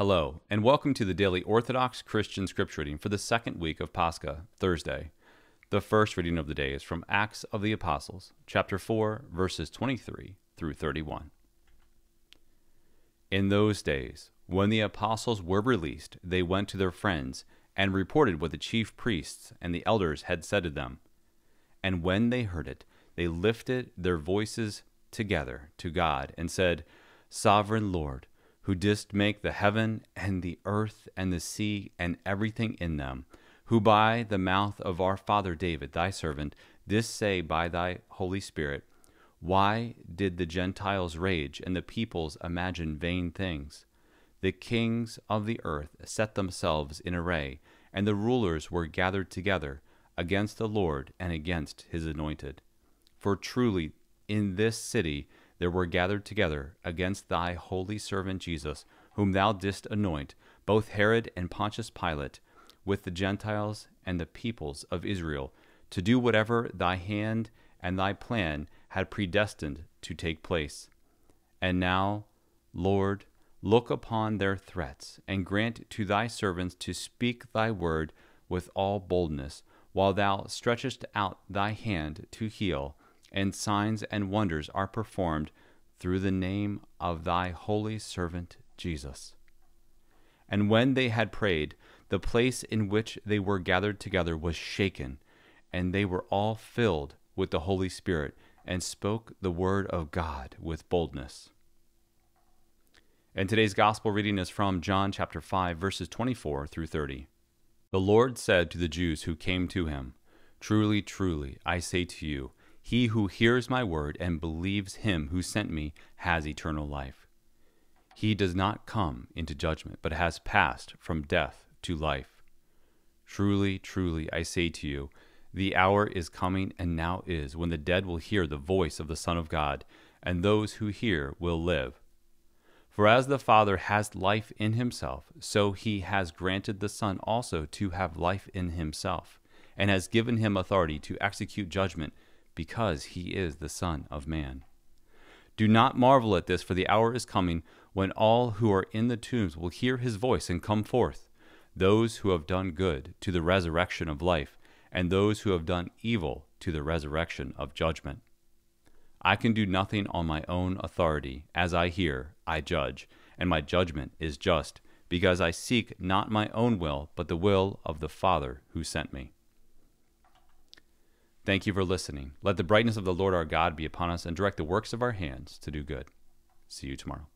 Hello, and welcome to the daily Orthodox Christian scripture reading for the second week of Pascha, Thursday. The first reading of the day is from Acts of the Apostles, chapter 4, verses 23 through 31. In those days, when the apostles were released, they went to their friends and reported what the chief priests and the elders had said to them. And when they heard it, they lifted their voices together to God and said, Sovereign Lord, who didst make the heaven and the earth and the sea and everything in them, who by the mouth of our father David, thy servant, didst say by thy Holy Spirit, Why did the Gentiles rage and the peoples imagine vain things? The kings of the earth set themselves in array, and the rulers were gathered together against the Lord and against his anointed. For truly in this city there were gathered together against thy holy servant Jesus, whom thou didst anoint, both Herod and Pontius Pilate, with the Gentiles and the peoples of Israel, to do whatever thy hand and thy plan had predestined to take place. And now, Lord, look upon their threats, and grant to thy servants to speak thy word with all boldness, while thou stretchest out thy hand to heal and signs and wonders are performed through the name of thy holy servant Jesus. And when they had prayed, the place in which they were gathered together was shaken, and they were all filled with the Holy Spirit, and spoke the word of God with boldness. And today's gospel reading is from John chapter 5, verses 24 through 30. The Lord said to the Jews who came to him, Truly, truly, I say to you, he who hears my word and believes him who sent me has eternal life. He does not come into judgment, but has passed from death to life. Truly, truly, I say to you, the hour is coming and now is when the dead will hear the voice of the Son of God, and those who hear will live. For as the Father has life in himself, so he has granted the Son also to have life in himself, and has given him authority to execute judgment because he is the Son of Man. Do not marvel at this, for the hour is coming when all who are in the tombs will hear his voice and come forth, those who have done good to the resurrection of life, and those who have done evil to the resurrection of judgment. I can do nothing on my own authority. As I hear, I judge, and my judgment is just, because I seek not my own will, but the will of the Father who sent me. Thank you for listening. Let the brightness of the Lord our God be upon us and direct the works of our hands to do good. See you tomorrow.